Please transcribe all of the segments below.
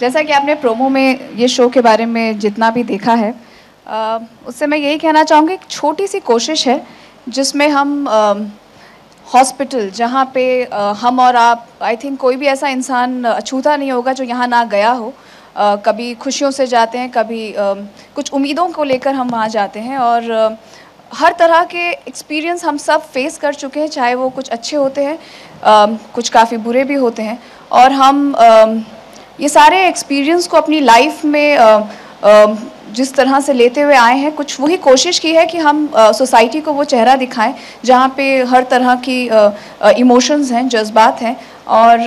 जैसा कि आपने प्रोमो में ये शो के बारे में जितना भी देखा है उससे मैं यही कहना चाहूँगी, एक छोटी सी कोशिश है जिसमें हम हॉस्पिटल जहाँ पे हम और आप आई थिंक कोई भी ऐसा इंसान अछूता नहीं होगा जो यहाँ ना गया हो। कभी खुशियों से जाते हैं, कभी कुछ उम्मीदों को लेकर हम वहाँ जाते हैं और हर तरह के एक्सपीरियंस हम सब फेस कर चुके हैं, चाहे वो कुछ अच्छे होते हैं कुछ काफ़ी बुरे भी होते हैं और हम ये सारे एक्सपीरियंस को अपनी लाइफ में आ, आ, जिस तरह से लेते हुए आए हैं कुछ वही कोशिश की है कि हम सोसाइटी को वो चेहरा दिखाएँ जहाँ पे हर तरह की इमोशंस हैं जज्बात हैं। और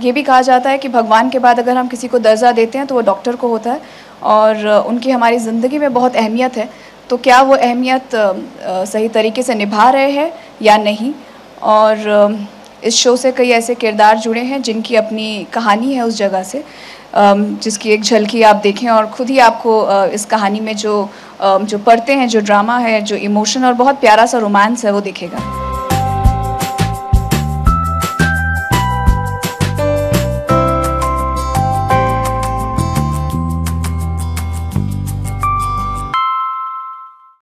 ये भी कहा जाता है कि भगवान के बाद अगर हम किसी को दर्जा देते हैं तो वो डॉक्टर को होता है। और उनकी हमारी ज़िंदगी में बहुत अहमियत है। तो क्या वो अहमियत सही तरीके से निभा रहे हैं या नहीं? और इस शो से कई ऐसे किरदार जुड़े हैं जिनकी अपनी कहानी है उस जगह से जिसकी एक झलकी आप देखें और ख़ुद ही आपको इस कहानी में जो जो पढ़ते हैं, जो ड्रामा है, जो इमोशन और बहुत प्यारा सा रोमांस है वो दिखेगा।